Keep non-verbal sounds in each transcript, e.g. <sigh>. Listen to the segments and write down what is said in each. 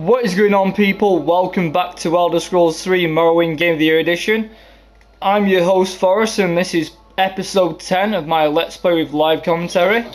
What is going on people? Welcome back to Elder Scrolls 3 Morrowind Game of the Year Edition. I'm your host Forrest and this is episode 10 of my Let's Play with live commentary.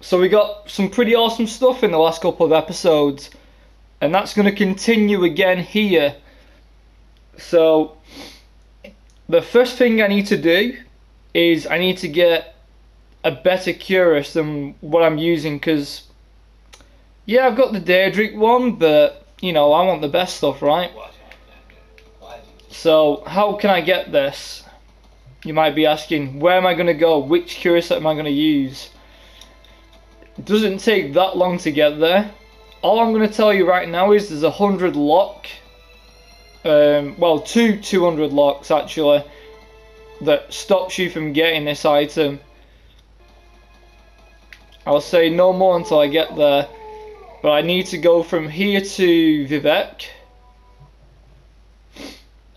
So we got some pretty awesome stuff in the last couple of episodes and that's going to continue again here. So the first thing I need to do is I need to get a better Cuirass than what I'm using because yeah, I've got the Daedric one, but you know, I want the best stuff, right? So, how can I get this? You might be asking, where am I going to go? Which Cuirass am I going to use? It doesn't take that long to get there. All I'm going to tell you right now is there's a 100 lock. Um, well, two 200 locks actually. That stops you from getting this item. I'll say no more until I get there. But I need to go from here to Vivec.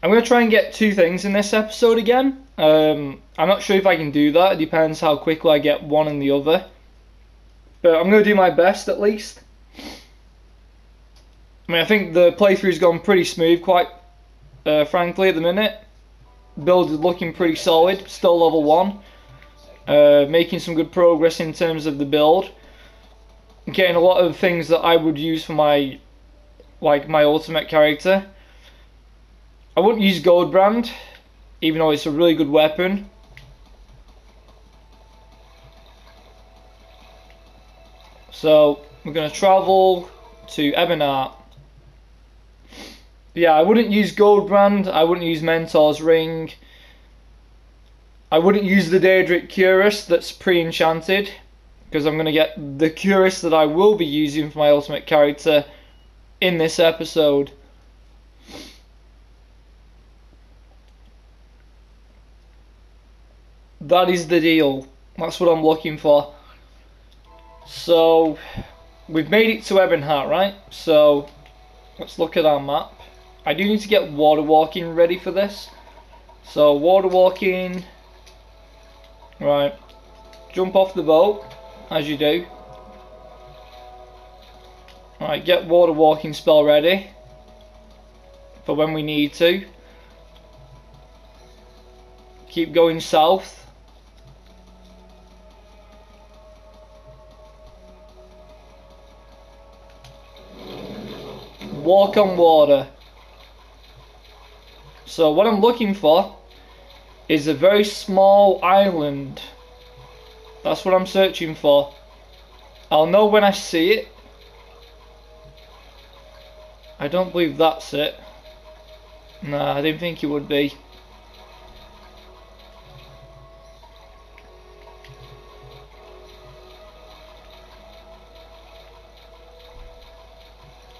I'm going to try and get two things in this episode again. Um, I'm not sure if I can do that. It depends how quickly I get one and the other. But I'm going to do my best at least. I mean, I think the playthrough's gone pretty smooth, quite uh, frankly, at the minute. Build is looking pretty solid, still level 1. Uh, making some good progress in terms of the build getting a lot of things that I would use for my like my ultimate character. I wouldn't use Goldbrand, even though it's a really good weapon. So we're gonna travel to Ebonheart. Yeah, I wouldn't use Goldbrand, I wouldn't use Mentor's Ring. I wouldn't use the Daedric Cuirass that's pre-enchanted because I'm going to get the Cuirass that I will be using for my ultimate character in this episode. That is the deal. That's what I'm looking for. So, we've made it to Ebonheart, right? So, let's look at our map. I do need to get water walking ready for this. So, water walking. Right. Jump off the boat as you do. Alright, get water walking spell ready for when we need to. Keep going south. Walk on water. So what I'm looking for is a very small island that's what I'm searching for. I'll know when I see it. I don't believe that's it. Nah, I didn't think it would be.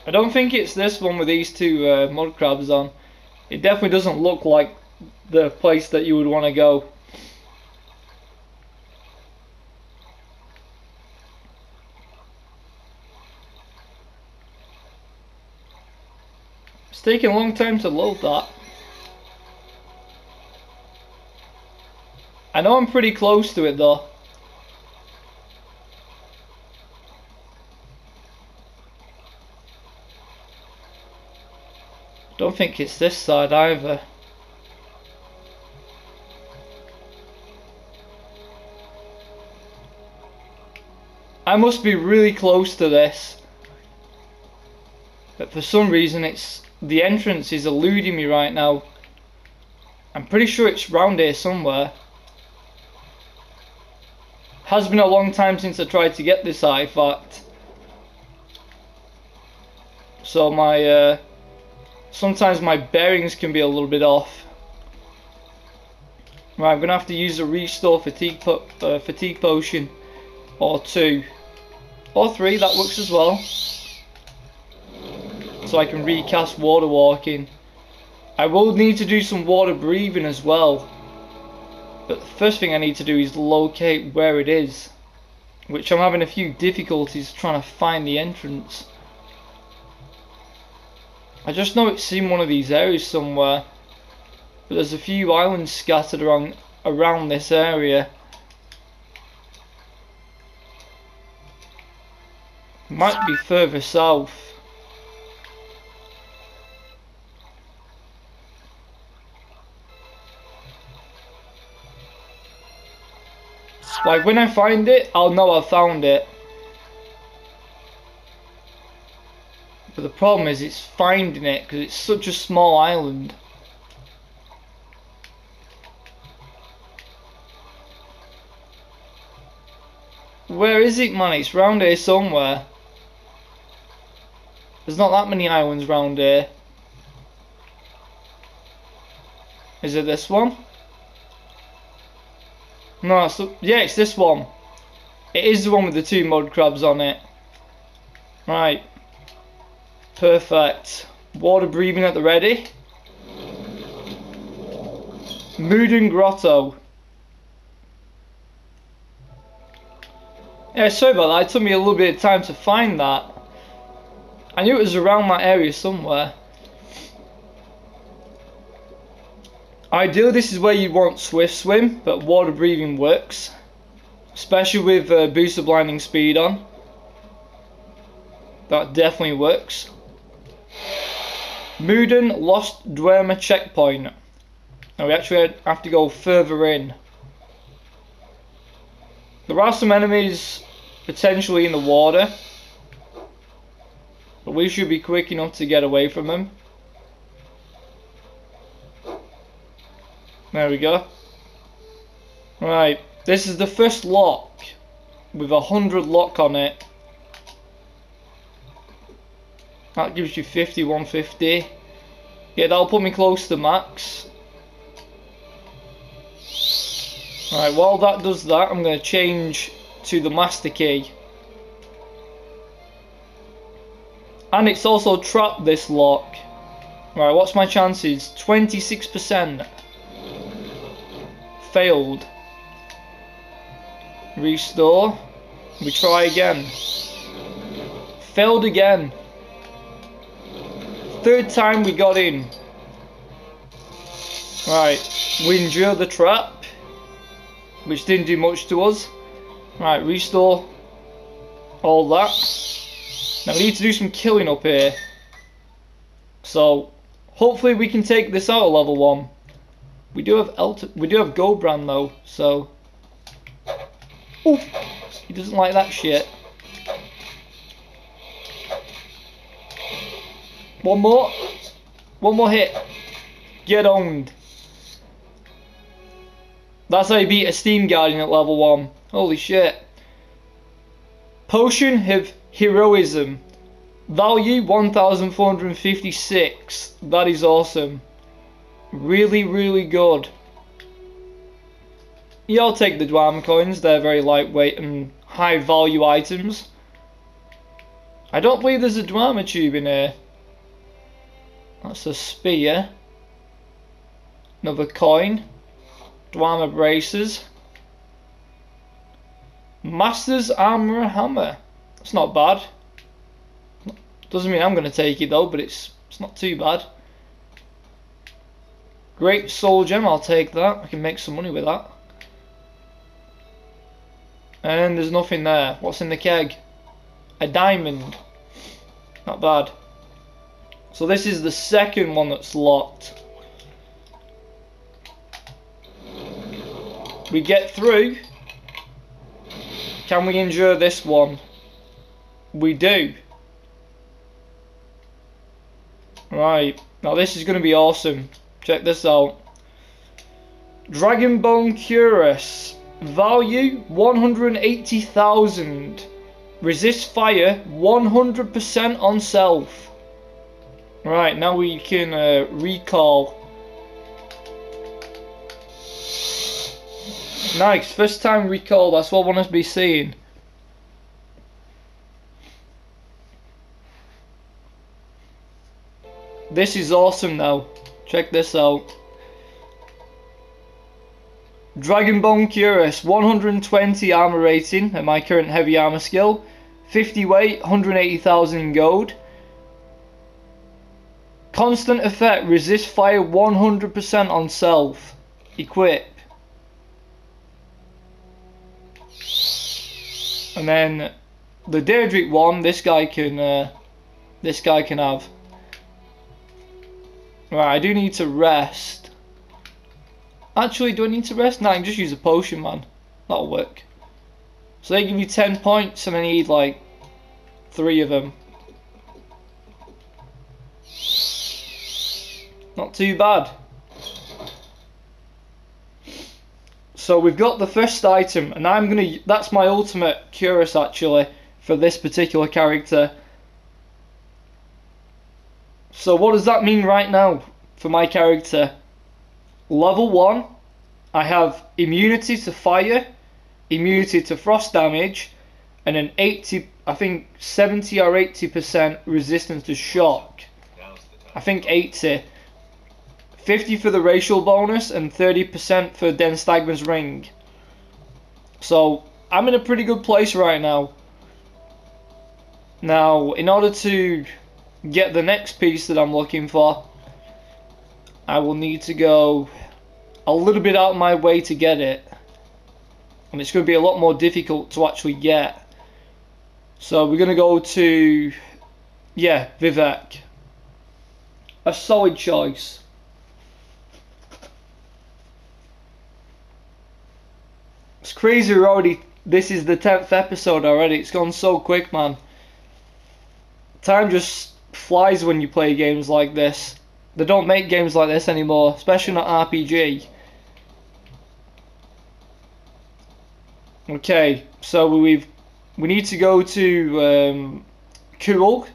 I don't think it's this one with these two uh, mud crabs on. It definitely doesn't look like the place that you would want to go. It's taking a long time to load that. I know I'm pretty close to it though. Don't think it's this side either. I must be really close to this. But for some reason it's the entrance is eluding me right now. I'm pretty sure it's round here somewhere. Has been a long time since I tried to get this artifact. So my, uh, sometimes my bearings can be a little bit off. Right, I'm going to have to use a restore fatigue, po uh, fatigue potion. Or two. Or three, that works as well so I can recast water walking. I will need to do some water breathing as well. But the first thing I need to do is locate where it is. Which I'm having a few difficulties trying to find the entrance. I just know it's in one of these areas somewhere. But there's a few islands scattered around, around this area. Might be further south. Like when I find it, I'll know I found it. But the problem is it's finding it because it's such a small island. Where is it man? It's round here somewhere. There's not that many islands round here. Is it this one? No, the, yeah, it's this one. It is the one with the two mud crabs on it. Right. Perfect. Water breathing at the ready. Mudan Grotto. Yeah, sorry about that. It took me a little bit of time to find that. I knew it was around my area somewhere. Ideally, this is where you want Swift Swim, but water breathing works. Especially with uh, Boots of Blinding Speed on. That definitely works. Mudan lost Dwemer checkpoint. Now we actually have to go further in. There are some enemies potentially in the water. But we should be quick enough to get away from them. There we go. Right, this is the first lock with a hundred lock on it. That gives you 5150. Yeah, that'll put me close to max. Right, while that does that, I'm going to change to the master key. And it's also trapped this lock. Right, what's my chances? 26% failed. Restore. We try again. Failed again. Third time we got in. Right, we endure the trap, which didn't do much to us. Right, restore all that. Now we need to do some killing up here. So, hopefully we can take this out of level 1. We do have Elton, we do have Goldbrand though, so. Ooh, he doesn't like that shit. One more. One more hit. Get owned. That's how you beat a Steam Guardian at level 1. Holy shit. Potion of Heroism. Value 1456. That is awesome. Really, really good. Yeah, I'll take the Dwemer coins. They're very lightweight and high value items. I don't believe there's a Dwemer tube in here. That's a spear. Another coin. Dwemer braces. Master's Armor Hammer. That's not bad. Doesn't mean I'm going to take it though, but it's it's not too bad. Great soul gem, I'll take that. I can make some money with that. And there's nothing there. What's in the keg? A diamond. Not bad. So this is the second one that's locked. We get through. Can we endure this one? We do. Right. Now this is going to be awesome. Check this out. Dragon Bone Cuirass. Value 180,000. Resist fire 100% on self. Right, now we can uh, recall. Nice, first time recall, that's what I want to be seeing. This is awesome now. Check this out. Dragonbone Cuirass, 120 armor rating at my current heavy armor skill, 50 weight, 180,000 gold. Constant effect, resist fire 100% on self. Equip. And then the Daedric one, this guy can, uh, this guy can have. Right, I do need to rest. Actually, do I need to rest? No, I can just use a potion, man. That'll work. So they give you 10 points and I need like three of them. Not too bad. So we've got the first item and I'm gonna, that's my ultimate Cuirass actually for this particular character. So what does that mean right now for my character? Level 1, I have immunity to fire, immunity to frost damage, and an 80, I think 70 or 80% resistance to shock. I think 80. 50 for the racial bonus and 30% for Denstagmer's ring. So I'm in a pretty good place right now. Now, in order to get the next piece that I'm looking for, I will need to go a little bit out of my way to get it. And it's going to be a lot more difficult to actually get. So we're going to go to, yeah, Vivec. A solid choice. It's crazy we're already, this is the 10th episode already. It's gone so quick, man. Time just flies when you play games like this. They don't make games like this anymore, especially not RPG. Okay, so we've we need to go to um, Khuul.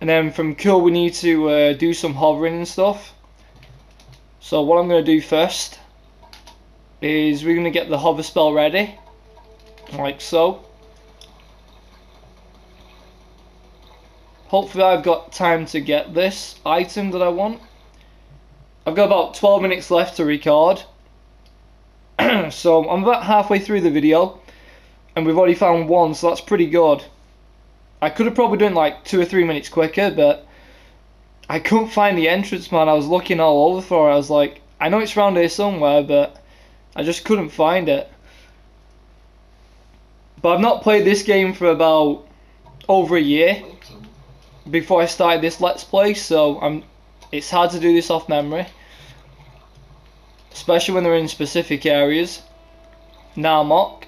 And then from Khuul we need to uh, do some hovering and stuff. So what I'm going to do first is we're going to get the hover spell ready. Like so. Hopefully I've got time to get this item that I want. I've got about 12 minutes left to record. <clears throat> so I'm about halfway through the video and we've already found one so that's pretty good. I could have probably done like two or three minutes quicker but I couldn't find the entrance man I was looking all over for it. I was like I know it's around here somewhere but I just couldn't find it. But I've not played this game for about over a year before I started this let's play so I'm it's hard to do this off memory especially when they're in specific areas. Narmok.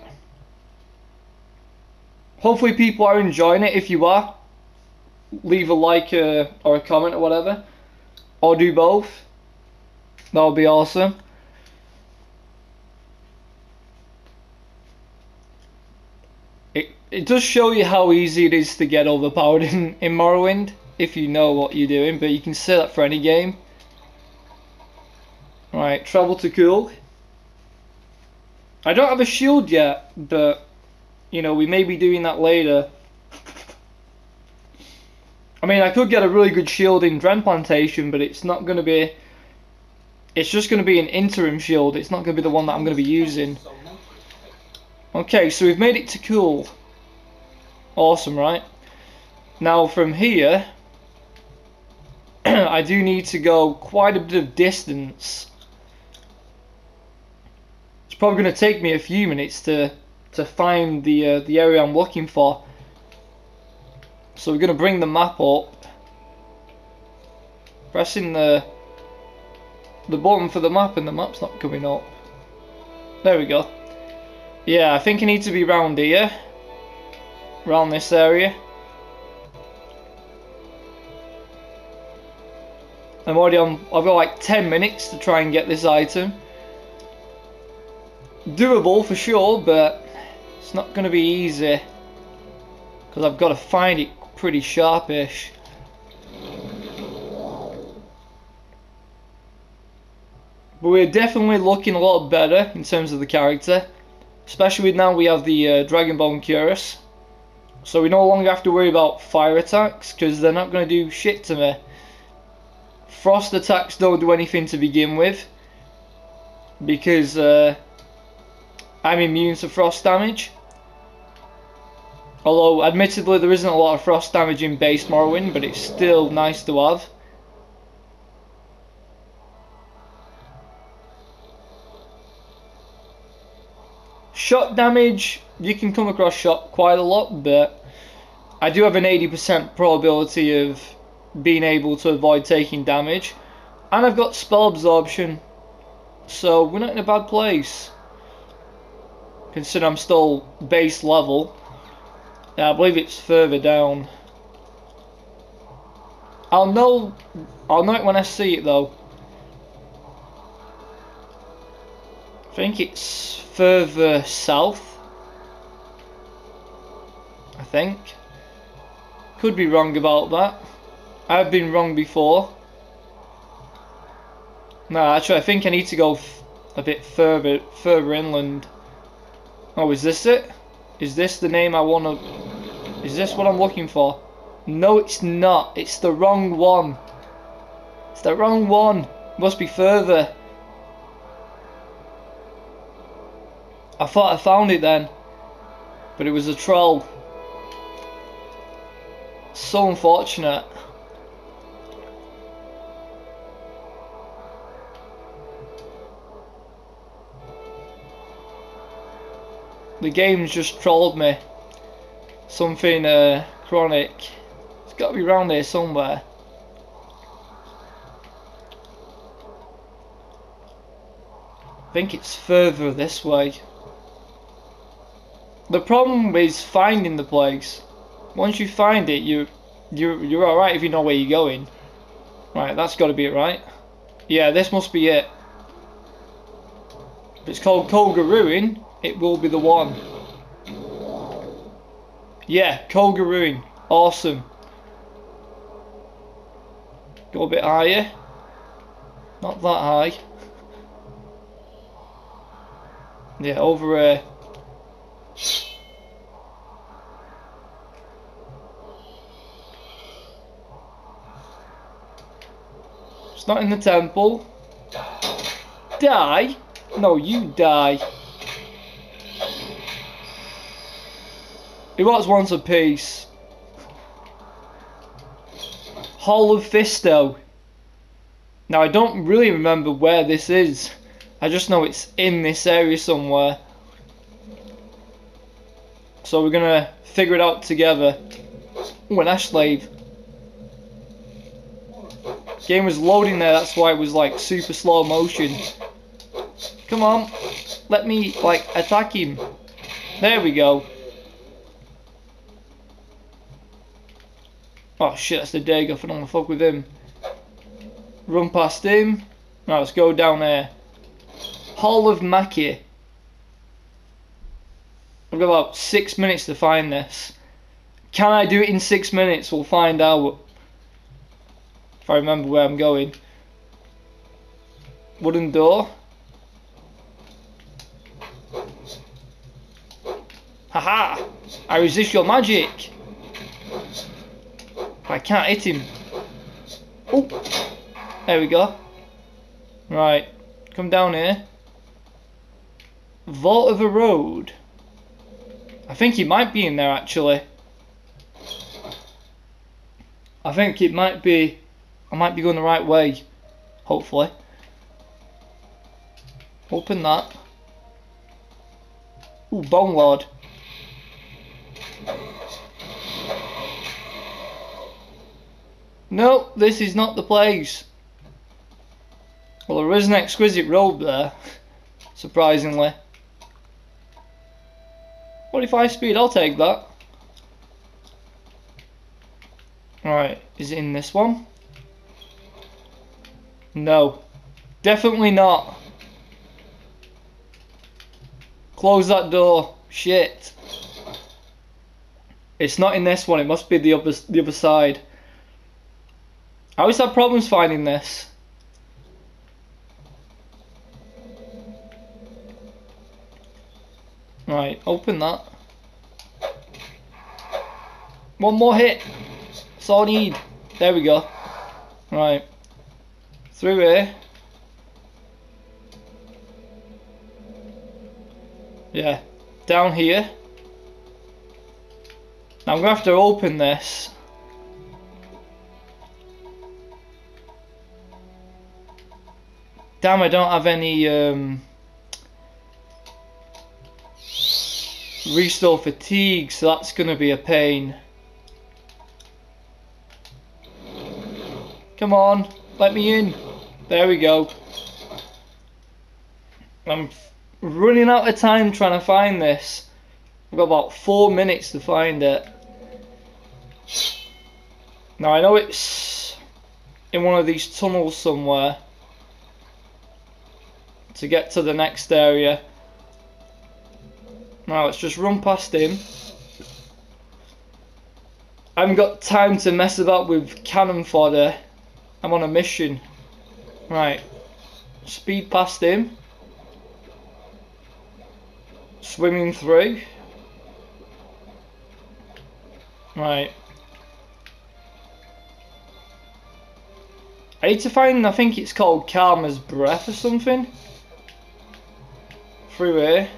Hopefully people are enjoying it. If you are, leave a like uh, or a comment or whatever. Or do both. That would be awesome. It, does show you how easy it is to get overpowered <laughs> in, in Morrowind if you know what you're doing, but you can say that for any game. Right, travel to Khuul. I don't have a shield yet, but, you know, we may be doing that later. I mean, I could get a really good shield in Dren Plantation, but it's not going to be... It's just going to be an interim shield. It's not going to be the one that I'm going to be using. Okay, so we've made it to Khuul. Awesome, right? Now, from here... <clears throat> I do need to go quite a bit of distance It's probably going to take me a few minutes to to find the uh, the area I'm looking for. So we're going to bring the map up, pressing the the button for the map, and the map's not coming up. There we go. Yeah, I think I need to be round here, around this area. I'm already on. I've got like 10 minutes to try and get this item doable for sure, but it's not going to be easy because I've got to find it pretty sharpish. But we're definitely looking a lot better in terms of the character. Especially now we have the uh, Dragonbone Cuirass. So we no longer have to worry about fire attacks because they're not going to do shit to me. Frost attacks don't do anything to begin with. Because uh, I'm immune to frost damage. Although, admittedly, there isn't a lot of frost damage in base Morrowind, but it's still nice to have. Shock damage, you can come across shot quite a lot, but I do have an 80% probability of being able to avoid taking damage. And I've got spell absorption, so we're not in a bad place. Consider I'm still base level. I believe it's further down. I'll know I'll know it when I see it though. I think it's further south. I think. Could be wrong about that. I've been wrong before. No, actually, I think I need to go a bit further, further inland. Oh, is this it? Is this the name I want to... Is this what I'm looking for? No, it's not. It's the wrong one. It's the wrong one. Must be further. I thought I found it then. But it was a troll. So unfortunate. The game's just trolled me. Something uh, chronic. It's got to be around here somewhere. I think it's further this way. The problem is finding the place. Once you find it, you you you're all right if you know where you're going. Right, that's got to be it, right? Yeah, this must be it. If it's called Kogoruhn, it will be the one. Yeah, Kogoruhn. Awesome. Go a bit higher. Not that high. <laughs> Yeah, over here. It's not in the temple. Die? No, you die. It was once a piece. Hall of Phisto. Now I don't really remember where this is. I just know it's in this area somewhere. So we're gonna figure it out together. Ooh, an ash slave. Game was loading there, that's why it was like super slow motion. Come on, let me like attack him. There we go. Oh shit, that's the Dago, I don't fuck with him. Run past him. Now let's go down there. Hall of Maki. I've got about six minutes to find this. Can I do it in six minutes? We'll find out. If I remember where I'm going. Wooden door. Haha! I resist your magic! I can't hit him. Oh! There we go. Right. Come down here. Vault of Aerode. I think he might be in there actually. I think it might be I might be going the right way. Hopefully. Open that. Ooh, Bone Lord. No, this is not the place. Well, there is an exquisite robe there, <laughs> surprisingly. 45 speed, I'll take that. Right, is it in this one? No. Definitely not. Close that door. Shit. It's not in this one, it must be the other, the other side. I always have problems finding this. Right, open that. One more hit. That's all I need. There we go. Right. Through here. Yeah. Down here. Now I'm going to have to open this. Damn, I don't have any um, restore fatigue, so that's going to be a pain. Come on, let me in. There we go. I'm running out of time trying to find this. I've got about four minutes to find it. Now I know it's in one of these tunnels somewhere to get to the next area. Now let's just run past him. I haven't got time to mess about with cannon fodder. I'm on a mission. Right. Speed past him. Swimming through. Right. I need to find, I think it's called Charma's Breath or something. Through here.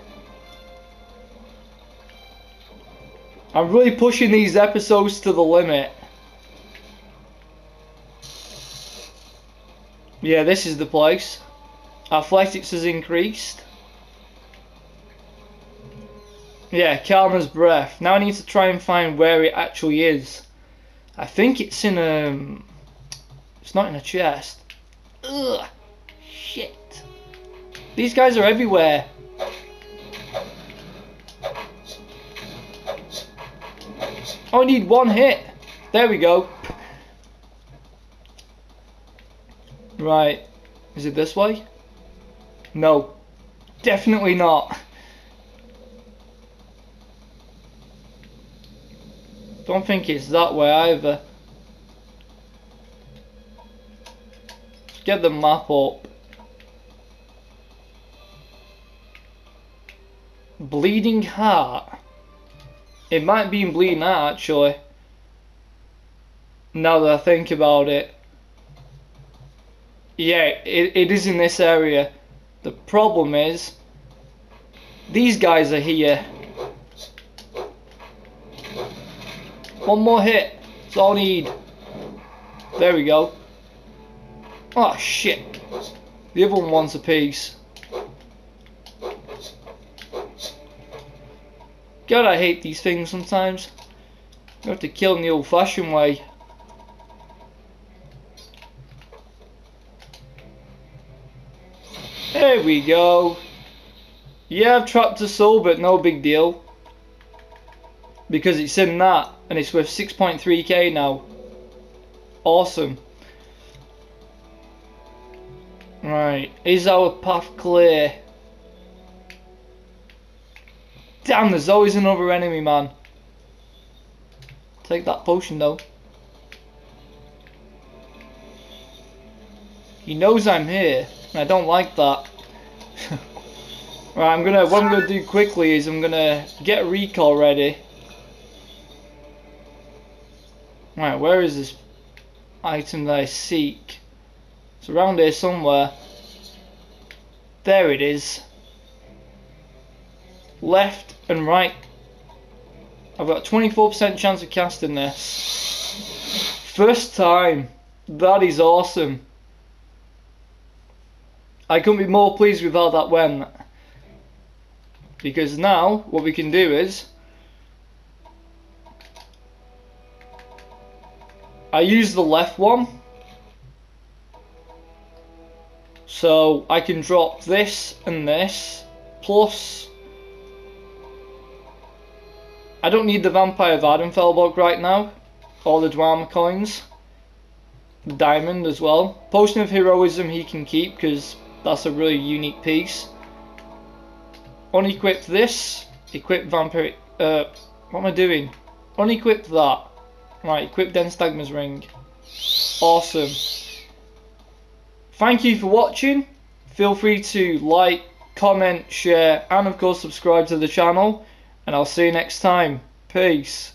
I'm really pushing these episodes to the limit. Yeah, this is the place. Athletics has increased. Yeah, Charma's Breath. Now I need to try and find where it actually is. I think it's in a... Um, it's not in a chest. Ugh. Shit. These guys are everywhere. I need one hit. There we go. Right. Is it this way? No. Definitely not. Don't think it's that way either. get the map up. Bleeding Heart. It might be in Bleeding Heart actually. Now that I think about it. Yeah, it, it is in this area. The problem is, these guys are here. One more hit. That's all I need. There we go. Oh shit. The other one wants a piece. God, I hate these things sometimes. You have to kill them the old fashioned way. We go. Yeah, I've trapped a soul, but no big deal. Because it's in that, and it's worth 6.3k now. Awesome. Right, is our path clear? Damn, there's always another enemy, man. Take that potion, though. He knows I'm here, and I don't like that. <laughs> right, I'm gonna, what I'm gonna do quickly is I'm gonna get recall ready. Right, where is this item that I seek? It's around here somewhere. There it is. Left and right. I've got 24% chance of casting this. First time. That is awesome. I couldn't be more pleased with how that went. Because now, what we can do is... I use the left one So I can drop this and this, plus I don't need the Vampire Vvardenfell book right now, or the Dwemer coins, the Diamond as well. Potion of Heroism he can keep because that's a really unique piece. Unequip this, equip Vampire, uh, what am I doing? Unequip that. Right, equip Denstagmer's Ring. Awesome. Thank you for watching. Feel free to like, comment, share, and of course subscribe to the channel. And I'll see you next time. Peace.